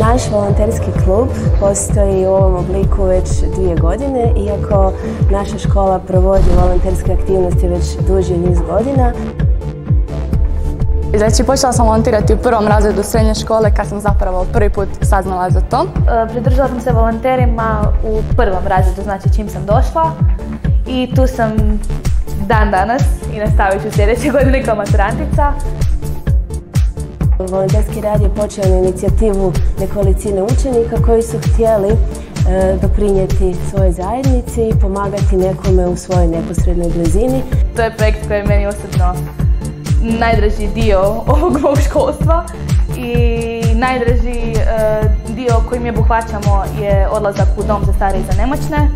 Naš volonterski klub postoji u ovom obliku već dvije godine, iako naša škola provodi volonterske aktivnosti već duži niz godina. Znači, počela sam volontirati u prvom razredu srednje škole kad sam zapravo prvi put saznala za to. E, pridružila sam se volonterima u prvom razredu, znači čim sam došla i tu sam dan danas i nastavit ću sljedeće godine kao maturantica. Volonterski rad je počeo na inicijativu nekolicine učenika koji su htjeli e, doprinijeti svojoj zajednici i pomagati nekome u svojoj neposrednoj blizini. To je projekt koji je meni osobno najdraži dio ovog mog školstva i najdraži e, dio koji mi obuhvaćamo je odlazak u dom za stare i za nemoćne.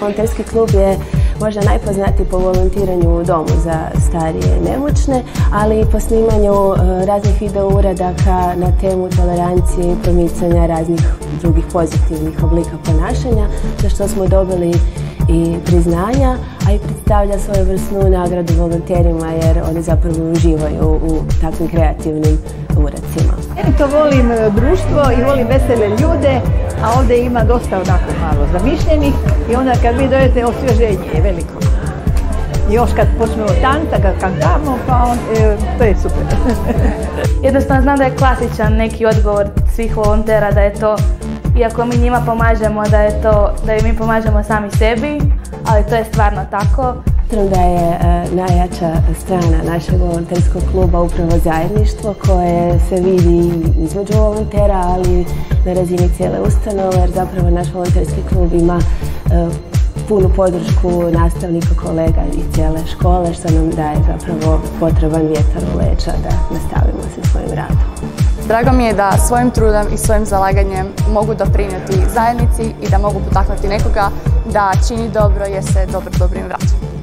Volonterski klub je možda najpoznatiji po volontiranju u domu za starije i nemoćne, ali i po snimanju e, raznih video uradaka na temu tolerancije i promicanja raznih drugih pozitivnih oblika ponašanja, za što smo dobili i priznanja, a i predstavlja svoju vrsnu nagradu volonterima jer oni zapravo uživaju u takvim kreativnim uradcima. Ja to volim e, društvo i volim vesele ljude, a ovdje ima dosta onako malo zamišljenih i onda kad vi dojete osvježenje je veliko. I još kad počnemo tanca, kad kantamo, pa on, e, to je super. Jednostavno znam da je klasičan neki odgovor svih volontera da je to iako mi njima pomažemo da je to, da mi pomažemo sami sebi, ali to je stvarno tako. Smatram da je e, najjača strana našeg volonterskog kluba upravo zajedništvo koje se vidi između volontera, ali na razini cijele ustanove, jer zapravo naš volonterski klub ima e, punu podršku nastavnika, kolega i cijele škole, što nam daje zapravo potreban vjetar u da nastavimo se svojim radom. Drago mi je da svojim trudom i svojim zalaganjem mogu doprinijeti zajednici i da mogu potaknuti nekoga da čini dobro jer se dobro dobrim vraća.